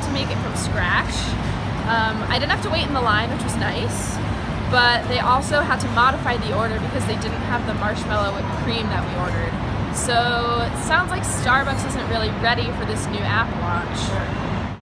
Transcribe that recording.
got to make it from scratch. Um, I didn't have to wait in the line, which was nice, but they also had to modify the order because they didn't have the marshmallow whipped cream that we ordered. So it sounds like Starbucks isn't really ready for this new app launch.